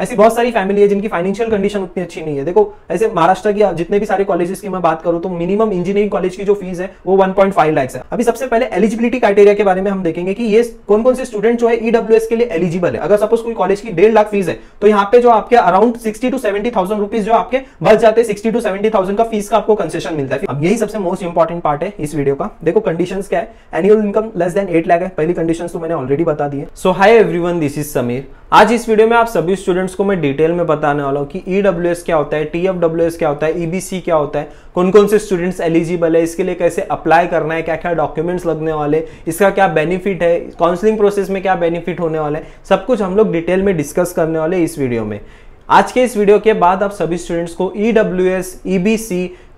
ऐसी बहुत सारी फैमिली है जिनकी फाइनेंशियल कंडीशन उतनी अच्छी नहीं है। देखो, ऐसे महाराष्ट्र की जितने भी सारे कॉलेजेस की मैं बात करूँ तो मिनिमम इंजीनियरिंग कॉलेज की जो फ़ीस है, वो 1.5 लाख है। अभी सबसे पहले एलिजिबिलिटी क्राइटेरिया के बारे में हम देखेंगे कि ये कौन कौन से स्टूडेंट जो है ईडब्ल्यूएस के लिए एलिजिबल है। अगर सपोज़ कोई कॉलेज की डेढ़ लाख फ़ीस है तो यहाँ पे जो आपके around sixty to seventy thousand rupees जो आपके बच जाते हैं सिक्सटी टू सेवेंटी थाउज़ेंड का फ़ीस का आपको कंसेशन मिलता है। अब यही सबसे मोस्ट इंपॉर्टेंट पार्ट है इस वीडियो का। देखो कंडीशन क्या है। Annual income less than eight lakh है। पहली कंडीशन तो मैंने ऑलरेडी बता दी है। So hi everyone this is Sameer आज इस वीडियो में आप सभी स्टूडेंट्स को मैं डिटेल में बताने वाला हूँ कि ईडब्ल्यूएस क्या होता है टीएफडब्ल्यूएस क्या होता है ईबीसी क्या होता है कौन कौन से स्टूडेंट्स एलिजिबल है, इसके लिए कैसे अप्लाई करना है क्या क्या डॉक्यूमेंट्स लगने वाले, इसका क्या बेनिफिट है काउंसलिंग प्रोसेस में क्या बेनिफिट होने वाला है, सब कुछ हम लोग डिटेल में डिस्कस करने वाले इस वीडियो में। आज के इस वीडियो के बाद आप सभी स्टूडेंट्स को ई डब्ल्यू एस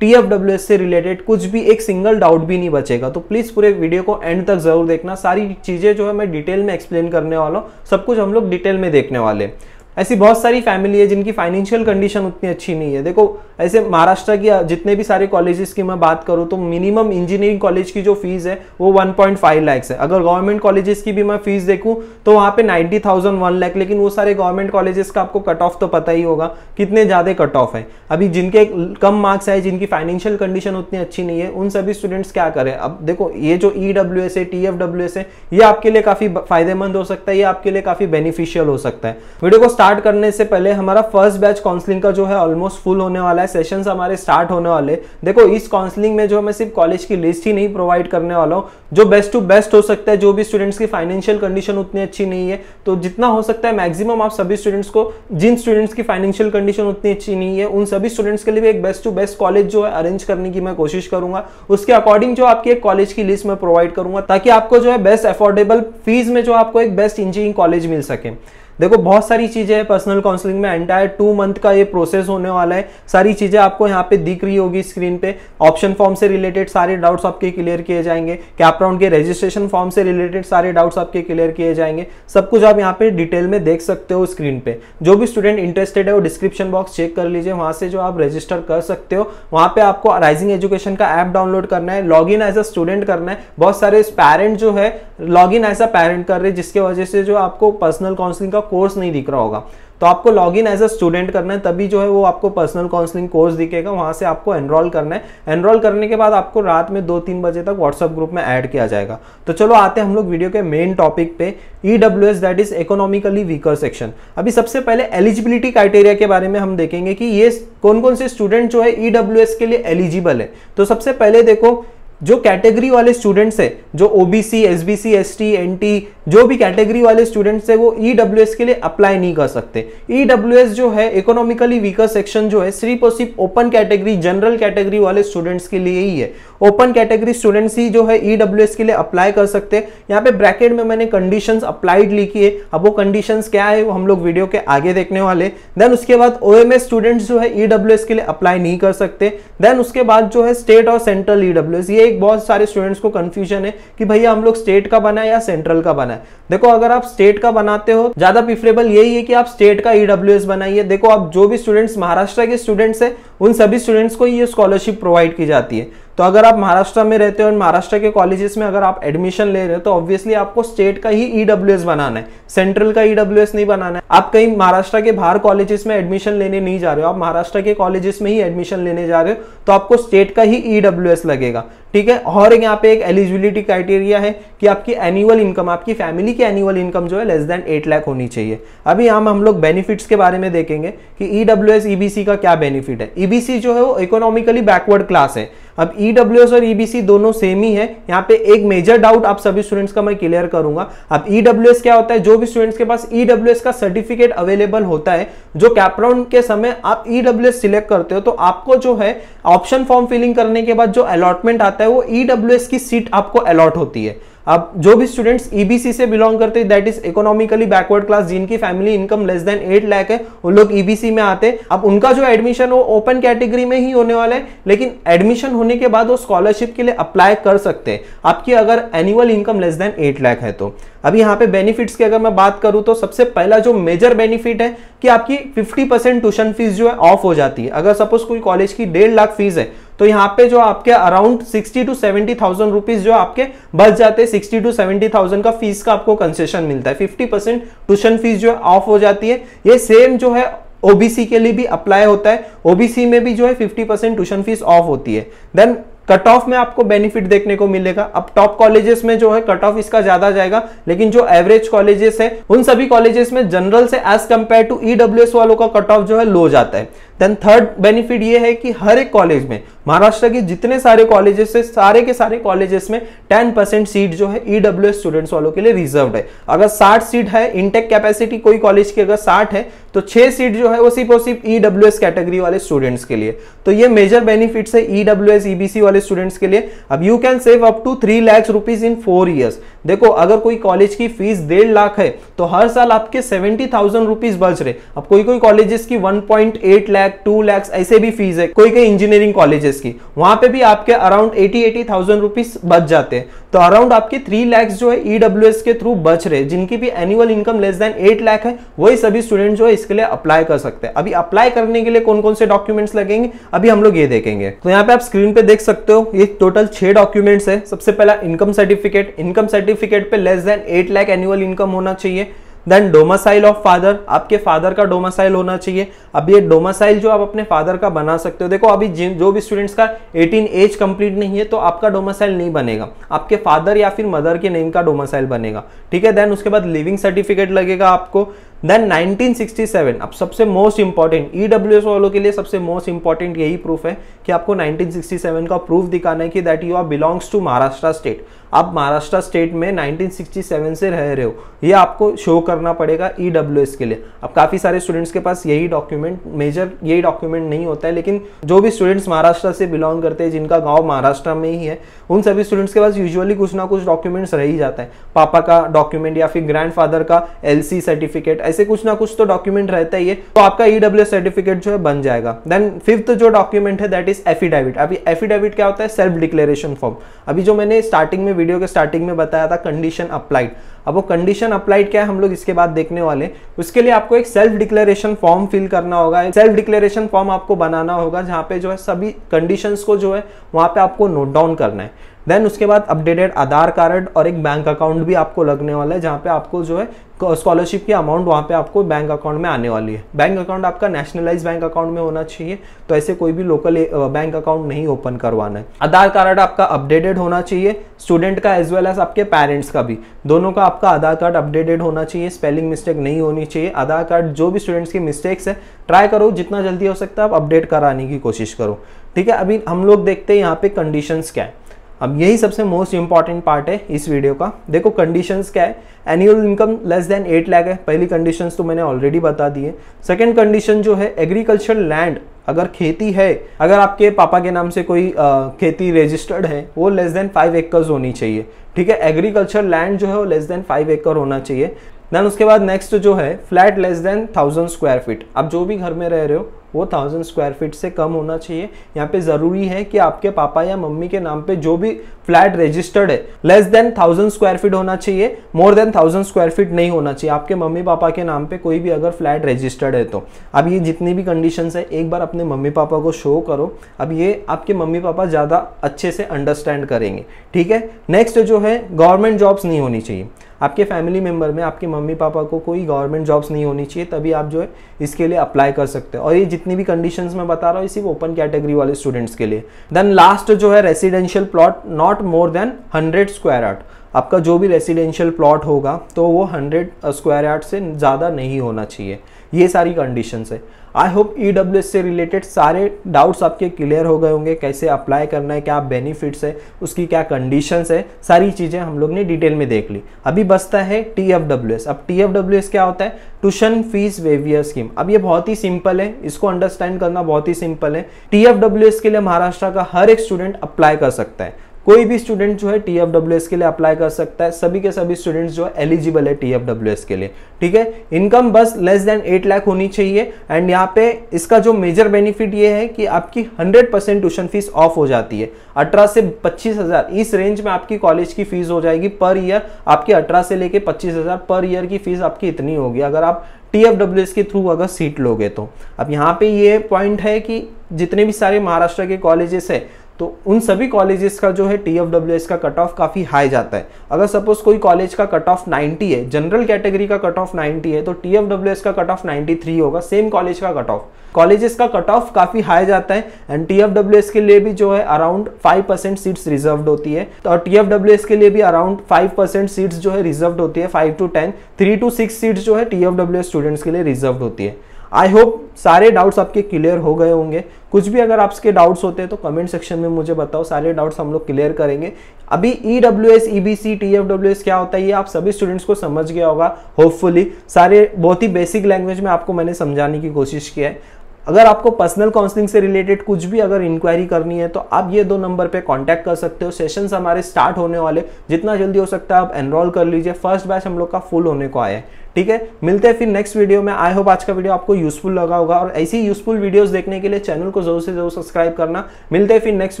टीएफडब्ल्यूएस से रिलेटेड कुछ भी एक सिंगल डाउट भी नहीं बचेगा। तो प्लीज़ पूरे वीडियो को एंड तक ज़रूर देखना। सारी चीज़ें जो है मैं डिटेल में एक्सप्लेन करने वाला हूँ, सब कुछ हम लोग डिटेल में देखने वाले। ऐसी बहुत सारी फैमिली है जिनकी फाइनेंशियल कंडीशन उतनी अच्छी नहीं है। देखो ऐसे महाराष्ट्र की जितने भी सारे कॉलेजेस की मैं बात करूँ तो मिनिमम इंजीनियरिंग कॉलेज की जो फ़ीस है वो 1.5 लाख है। अगर गवर्नमेंट कॉलेजेस की भी मैं फ़ीस देखूँ तो वहाँ पे 90,000 वन लाख लेकिन वो सारे गवर्नमेंट कॉलेजेस का आपको कट ऑफ़ तो पता ही होगा कितने ज़्यादा कट ऑफ़ है। अभी जिनके कम मार्क्स है जिनकी फाइनेंशियल कंडीशन उतनी अच्छी नहीं है उन सभी स्टूडेंट्स क्या करें? अब देखो ये जो ई डब्ल्यू एस है टी एफ़ डब्ल्यू एस है ये आपके लिए काफ़ी फ़ायदेमंद हो सकता है ये आपके लिए काफ़ी बेनिफिशियल हो सकता है। वीडियो को स्टार्ट करने से पहले हमारा फ़र्स्ट बैच काउंसलिंग का जो है ऑलमोस्ट फुल होने वाला है सेशंस हमारे स्टार्ट होने वाले। देखो, इस काउंसलिंग में जो मैं सिर्फ़ कॉलेज की लिस्ट ही नहीं प्रोवाइड करने वाला हूँ, जो बेस्ट टू बेस्ट हो सकता है, जो भी स्टूडेंट्स की फाइनेंशियल कंडीशन उतनी अच्छी नहीं है तो जितना हो सकता है मैक्सिमम आप सभी स्टूडेंट्स को, जिन स्टूडेंट्स की फाइनेंशियल कंडीशन उतनी अच्छी नहीं है, उन सभी स्टूडेंट्स के लिए भी एक बेस्ट टू बेस्ट कॉलेज जो है अरेंज करने की मैं कोशिश करूँगा। उसके अकॉर्डिंग जो आपकी एक कॉलेज की लिस्ट में प्रोवाइड करूँगा, ताकि आपको जो है बेस्ट अफोर्डेबल फ़ीस में जो आपको एक बेस्ट इंजीनियरिंग कॉलेज मिल सके। देखो, बहुत सारी चीज़ें हैं पर्सनल काउंसलिंग में एंटायर टू मंथ का ये प्रोसेस होने वाला है। सारी चीज़ें आपको यहाँ पे दिख रही होगी स्क्रीन पे। ऑप्शन फॉर्म से रिलेटेड सारे डाउट्स आपके क्लियर किए जाएँगे। कैप राउंड के रजिस्ट्रेशन फॉर्म से रिलेटेड सारे डाउट्स आपके क्लियर किए जाएँगे। सब कुछ आप यहाँ पे डिटेल में देख सकते हो स्क्रीन पे। जो भी स्टूडेंट इंटरेस्टेड है, वो डिस्क्रिप्शन बॉक्स चेक कर लीजिए। वहाँ से जो आप रजिस्टर कर सकते हो, वहाँ पे आपको राइजिंग एजुकेशन का ऐप डाउनलोड करना है। Log in as a student करना है। बहुत सारे पेरेंट जो है log in as a parent कर रहे हैं, जिसके वजह से जो आपको पर्सनल काउंसलिंग का कोर्स नहीं दिख रहा होगा। तो आपको log in as a student करना है, तभी जो है वो आपको पर्सनल काउंसलिंग कोर्स दिखेगा, वहाँ से आपको एनरोल करना है। एनरोल करने के बाद आपको रात में दो तीन बजे तक व्हाट्सअप ग्रुप में ऐड किया जाएगा। तो चलो आते हैं हम लोग वीडियो के मेन टॉपिक पे E W S that is economically weaker section अभी सबसे पहले एलिजिबिलिटी क्राइटेरिया के बारे में हम देखेंगे कि ये कौन कौन से स्टूडेंट जो है ई डब्ल्यू एस के लिए एलिजिबल है। तो सबसे पहले देखो जो कैटेगरी वाले स्टूडेंट्स है, जो ओबीसी एसबीसी एसटी एनटी जो भी कैटेगरी वाले स्टूडेंट्स है, वो ईडब्ल्यूएस के लिए अप्लाई नहीं कर सकते। ईडब्ल्यूएस जो है इकोनॉमिकली वीकर सेक्शन जो है, सिर्फ़ और सिर्फ़ ओपन कैटेगरी जनरल कैटेगरी वाले स्टूडेंट्स के लिए ही है। ओपन कैटेगरी स्टूडेंट्स ही जो है ईडब्ल्यूएस के लिए अप्लाई कर सकते हैं। यहाँ पे ब्रैकेट में मैंने कंडीशन अप्लाइड लिखी है। अब वो कंडीशन क्या है, वो हम लोग वीडियो के आगे देखने वाले देन उसके बाद ओएमएस स्टूडेंट्स जो है ईडब्ल्यूएस के लिए अप्लाई नहीं कर सकते। देन उसके बाद जो है स्टेट और सेंट्रल ईडब्ल्यूएस ये एक बहुत सारे स्टूडेंट्स को कंफ्यूजन है कि भैया हम लोग स्टेट का बना है या सेंट्रल का बना है। देखो, अगर आप स्टेट का बनाते हो, ज़्यादा प्रिफरेबल यही है कि आप स्टेट का ईडब्ल्यू बनाइए। देखो, आप जो भी स्टूडेंट्स महाराष्ट्र के स्टूडेंट्स है, उन सभी स्टूडेंट्स को ये स्कॉलरशिप प्रोवाइड की जाती है। तो अगर आप महाराष्ट्र में रहते हो और महाराष्ट्र के कॉलेजेस में अगर आप एडमिशन ले रहे हो तो ऑब्वियसली आपको स्टेट का ही ईडब्ल्यूएस बनाना है। सेंट्रल का ईडब्ल्यूएस नहीं बनाना है। आप कहीं महाराष्ट्र के बाहर कॉलेजेस में एडमिशन लेने नहीं जा रहे हो, आप महाराष्ट्र के कॉलेजेस में ही एडमिशन लेने जा रहे हो तो आपको स्टेट का ही ईडब्ल्यूएस लगेगा। ठीक है? और यहाँ पे एक एलिजिबिलिटी क्राइटेरिया है कि आपकी एनुअल इनकम आपकी फैमिली की एनुअल इनकम जो है लेस देन एट लाख होनी चाहिए। अभी यहाँ हम लोग बेनिफिट्स के बारे में देखेंगे कि ईडब्ल्यू एस ईबीसी का क्या बेनिफिट है। ईबीसी जो है वो इकोनॉमिकली बैकवर्ड क्लास है। अब ईडब्ल्यूएस और ईबीसी दोनों सेम ही है। यहाँ पे एक मेजर डाउट आप सभी स्टूडेंट्स का मैं क्लियर करूँगा। अब ईडब्ल्यूएस क्या होता है? जो भी स्टूडेंट्स के पास ईडब्ल्यूएस का सर्टिफिकेट अवेलेबल होता है, जो कैपराउंड के समय आप ईडब्ल्यूएस सिलेक्ट करते हो तो आपको जो है ऑप्शन फॉर्म फिलिंग करने के बाद जो अलॉटमेंट आता है, वो ईडब्ल्यूएस की सीट आपको अलॉट होती है। अब जो भी स्टूडेंट्स ईबीसी से बिलोंग करते हैं that is economically backward class जिनकी family income less than eight lakh है, वो लोग ईबीसी में आते हैं। अब उनका जो एडमिशन वो ओपन कैटेगरी में ही होने वाला है, लेकिन एडमिशन होने के बाद वो स्कॉलरशिप के लिए अप्लाई कर सकते हैं। आपकी अगर annual income less than eight lakh है तो। अभी यहाँ पे बेनिफिट्स की अगर मैं बात करूँ तो सबसे पहला जो मेजर बेनिफिट है, कि आपकी 50 परसेंट ट्यूशन फ़ीस जो है ऑफ़ हो जाती है। अगर सपोज़ कोई कॉलेज की डेढ़ लाख फ़ीस है तो यहाँ पे जो आपके around sixty to seventy thousand rupees जो आपके बच जाते हैं सिक्सटी टू सेवेंटी थाउज़ेंड का फ़ीस का आपको कंसेशन मिलता है। फिफ्टी परसेंट ट्यूशन फ़ीस जो है ऑफ़ हो जाती है। ये सेम जो है ओबीसी के लिए भी अप्लाई होता है। ओबीसी में भी जो है 50 परसेंट ट्यूशन फ़ीस ऑफ़ होती है। देन कट ऑफ़ में आपको बेनिफिट देखने को मिलेगा। अब टॉप कॉलेजेस में जो है कट ऑफ़ इसका ज़्यादा जाएगा, लेकिन जो एवरेज कॉलेजेस है, उन सभी कॉलेजेस में जनरल से एज कंपेयर टू ईडब्ल्यूएस वालों का कट ऑफ़ जो है लो जाता है। देन थर्ड बेनिफिट ये है कि हर एक कॉलेज में महाराष्ट्र के जितने सारे कॉलेजेस है, सारे के सारे कॉलेजेस में 10 परसेंट सीट जो है ईडब्ल्यू स्टूडेंट्स वालों के लिए रिज़र्व है। अगर 60 सीट है इनटेक कैपेसिटी कोई कॉलेज की अगर 60 है तो 6 सीट जो है वो सिर्फ़ और सिर्फ़ ईडब्ल्यू कैटेगरी वाले स्टूडेंट्स के लिए। तो ये मेजर बेनिफिट्स है ईडब्ल्यू ईबीसी वाले स्टूडेंट्स के लिए। अब you can save up to three lakhs rupees in four years देखो, अगर कोई कॉलेज की फ़ीस डेढ़ लाख है तो हर साल आपके सेवेंटी थाउज़ेंड रुपीज़ बच रहे। अब कोई कोई कॉलेजेस की one point eight lakh to lakhs ऐसे भी फ़ीस है। कोई कोई इंजीनियरिंग कॉलेजेस की। वहाँ पे भी आपके around eighty eighty thousand rupees बच जाते हैं। तो अराउंड आपके थ्री लैक्स जो है ईडब्ल्यू के थ्रू बच रहे जिनकी भी annual income less than eight lakh है, वही सभी स्टूडेंट जो है इसके लिए अप्लाई कर सकते हैं। अभी अप्लाई करने के लिए कौन कौन से डॉक्यूमेंट्स लगेंगे, अभी हम लोग ये देखेंगे। तो यहाँ पे आप स्क्रीन पे देख सकते हो, ये टोटल छह डॉक्यूमेंट्स है। सबसे पहला इनकम सर्टिफिकेट इनकम सर्टिफिकेट पे less than eight lakh annual income होना चाहिए। देन डोमासाइल ऑफ़ फादर आपके फादर का डोमासाइल होना चाहिए। अब ये डोमासाइल जो आप अपने फादर का बना सकते हो, देखो अभी जो भी स्टूडेंट्स का 18 एज कंप्लीट नहीं है तो आपका डोमासाइल नहीं बनेगा। आपके फादर या फिर मदर के नेम का डोमासाइल बनेगा। ठीक है? देन उसके बाद लिविंग सर्टिफिकेट लगेगा आपको। देन 1967 अब सबसे मोस्ट इंपॉर्टेंट ईडब्ल्यूएस वालों के लिए सबसे मोस्ट इंपॉर्टेंट यही प्रूफ है कि आपको 1967 का प्रूफ दिखाना है कि that you are belongs to Maharashtra state आप महाराष्ट्र स्टेट में 1967 से रह रहे हो, ये आपको शो करना पड़ेगा ईडब्ल्यूएस के लिए। अब काफ़ी सारे स्टूडेंट्स के पास यही डॉक्यूमेंट मेजर यही डॉक्यूमेंट नहीं होता है, लेकिन जो भी स्टूडेंट्स महाराष्ट्र से बिलोंग करते हैं, जिनका गाँव महाराष्ट्र में ही है, उन सभी स्टूडेंट्स के पास यूजुअली कुछ ना कुछ डॉक्यूमेंट्स रह ही जाता है। पापा का डॉक्यूमेंट या फिर ग्रैंड का एलसी सर्टिफिकेट ऐसे कुछ ना कुछ तो डॉक्यूमेंट रहता ही है तो आपका ईडब्ल्यू e सर्टिफिकेट जो है बन जाएगा। देन फिफ्थ जो डॉक्यूमेंट है दैट इज़ एफिडेविट अभी एफिडेविट क्या होता है? सेल्फ डिक्लेरेशन फॉर्म अभी जो मैंने स्टार्टिंग में वीडियो के स्टार्टिंग में बताया था कंडीशन अप्लाइड अब वो कंडीशन अप्लाइड क्या है, हम लोग इसके बाद देखने वाले उसके लिए आपको एक सेल्फ डिक्लेरेशन फॉर्म फिल करना होगा। सेल्फ डिक्लेरेशन फॉर्म आपको बनाना होगा, जहाँ पे जो है सभी कंडीशन को जो है, वहाँ पे आपको नोट डाउन करना है। देन उसके बाद अपडेटेड आधार कार्ड और एक बैंक अकाउंट भी आपको लगने वाला है, जहाँ पे आपको जो है स्कॉलरशिप की अमाउंट वहाँ पे आपको बैंक अकाउंट में आने वाली है। बैंक अकाउंट आपका नेशनलाइज बैंक अकाउंट में होना चाहिए तो ऐसे कोई भी लोकल बैंक अकाउंट नहीं ओपन करवाना है। आधार कार्ड आपका अपडेटेड होना चाहिए स्टूडेंट का एज वेल एज आपके पेरेंट्स का भी। दोनों का आपका आधार कार्ड अपडेटेड होना चाहिए स्पेलिंग मिस्टेक नहीं होनी चाहिए। आधार कार्ड जो भी स्टूडेंट्स की मिस्टेक्स है ट्राई करो, जितना जल्दी हो सकता है आप अपडेट कराने की कोशिश करो। ठीक है, अभी हम लोग देखते हैं यहाँ पे कंडीशंस क्या है। अब यही सबसे मोस्ट इंपॉर्टेंट पार्ट है इस वीडियो का। देखो कंडीशंस क्या है? Annual income less than eight lakh है। पहली कंडीशंस तो मैंने ऑलरेडी बता दी है। सेकेंड कंडीशन जो है एग्रीकल्चर लैंड अगर खेती है अगर आपके पापा के नाम से कोई आ, खेती रजिस्टर्ड है वो लेस देन फाइव एकर्स होनी चाहिए। ठीक है? एग्रीकल्चर लैंड जो है वो लेस देन फाइव एकड़ होना चाहिए। देन उसके बाद नेक्स्ट जो है flat less than thousand square feet आप जो भी घर में रह रहे हो वो थाउज़ेंड स्क्वायर फीट से कम होना चाहिए। यहाँ पे ज़रूरी है कि आपके पापा या मम्मी के नाम पे जो भी फ्लैट रजिस्टर्ड है less than thousand square feet होना चाहिए more than thousand square feet नहीं होना चाहिए। आपके मम्मी पापा के नाम पे कोई भी अगर फ्लैट रजिस्टर्ड है तो। अब ये जितनी भी कंडीशन है, एक बार अपने मम्मी पापा को शो करो। अब ये आपके मम्मी पापा ज़्यादा अच्छे से अंडरस्टैंड करेंगे। ठीक है? नेक्स्ट जो है गवर्नमेंट जॉब्स नहीं होनी चाहिए। आपके फैमिली मेंबर में आपके मम्मी पापा को कोई गवर्नमेंट जॉब्स नहीं होनी चाहिए, तभी आप जो है इसके लिए अप्लाई कर सकते हैं। और ये जितनी भी कंडीशन मैं बता रहा हूँ सिर्फ़ ओपन कैटेगरी वाले स्टूडेंट्स के लिए। देन लास्ट जो है residential plot not more than hundred square art आपका जो भी रेसिडेंशियल प्लॉट होगा तो वो हंड्रेड स्क्वायर यार्ड से ज़्यादा नहीं होना चाहिए। ये सारी कंडीशंस है। आई होप ईडब्ल्यूएस से रिलेटेड सारे डाउट्स आपके क्लियर हो गए होंगे, कैसे अप्लाई करना है, क्या बेनिफिट्स है, उसकी क्या कंडीशंस है, सारी चीज़ें हम लोग ने डिटेल में देख ली। अभी बसता है टी एफ़ डब्ल्यू एस अब टी एफ़ डब्ल्यू एस क्या होता है? ट्यूशन फ़ीस वेवियर स्कीम अब ये बहुत ही सिंपल है, इसको अंडरस्टैंड करना बहुत ही सिंपल है। टी एफ़ डब्ल्यू एस के लिए महाराष्ट्र का हर एक स्टूडेंट अप्लाई कर सकता है। कोई भी स्टूडेंट जो है टी एफ़ डब्ल्यू एस के लिए अप्लाई कर सकता है। सभी के सभी स्टूडेंट्स जो है एलिजिबल है टी एफ़ डब्ल्यू एस के लिए। ठीक है? इनकम बस लेस देन एट लाख होनी चाहिए एंड यहाँ पे इसका जो मेजर बेनिफिट ये है कि आपकी hundred percent tuition fees off हो जाती है। अठारह से पच्चीस हज़ार, इस रेंज में आपकी कॉलेज की फ़ीस हो जाएगी पर ईयर आपकी अठारह से लेके पच्चीस हज़ार पर ईयर की फ़ीस आपकी इतनी होगी। अगर आप टीएफडब्ल्यूएस के थ्रू अगर सीट लोगे तो। अब यहाँ पे ये पॉइंट है कि जितने भी सारे महाराष्ट्र के कॉलेजेस है तो उन सभी कॉलेजेस का जो है टी एफ़ डब्ल्यू एस का कट ऑफ़ काफ़ी हाई जाता है। अगर सपोज़ कोई कॉलेज का कट ऑफ़ 90 है जनरल कैटेगरी का कट ऑफ़ 90 है तो टी एफ़ डब्ल्यू एस का कट ऑफ़ 93 होगा सेम कॉलेज का कट ऑफ़ कॉलेजेस का कट ऑफ़ काफ़ी हाई जाता है and T F W S के लिए भी जो है अराउंड 5 परसेंट सीट्स रिज़र्व होती है। तो टी एफ़ डब्ल्यू एस के लिए भी अराउंड 5 परसेंट सीट्स जो है रिज़र्व होती है 5 टू 10 3 टू 6 सीट्स जो है T F W S students के लिए रिज़र्व होती है। आई होप सारे डाउट्स आपके क्लियर हो गए होंगे। कुछ भी अगर आपके डाउट्स होते हैं तो कमेंट सेक्शन में मुझे बताओ। सारे डाउट्स हम लोग क्लियर करेंगे। अभी E W S E B C T F W S क्या होता है, ये आप सभी स्टूडेंट्स को समझ गया होगा होपफुली सारे बहुत ही बेसिक लैंग्वेज में आपको मैंने समझाने की कोशिश किया है। अगर आपको पर्सनल काउंसलिंग से रिलेटेड कुछ भी अगर इंक्वायरी करनी है तो आप ये दो नंबर पे कांटेक्ट कर सकते हो। सेशंस हमारे स्टार्ट होने वाले। जितना जल्दी हो सकता है आप एनरोल कर लीजिए। फ़र्स्ट बैच हम लोग का फुल होने को आया है। ठीक है? मिलते हैं फिर नेक्स्ट वीडियो में। आई होप आज का वीडियो आपको यूजफुल लगा होगा। और ऐसी यूजफुल वीडियोस देखने के लिए चैनल को ज़रूर से ज़रूर सब्सक्राइब करना। मिलते हैं फिर नेक्स्ट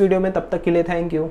वीडियो में। तब तक के लिए थैंक यू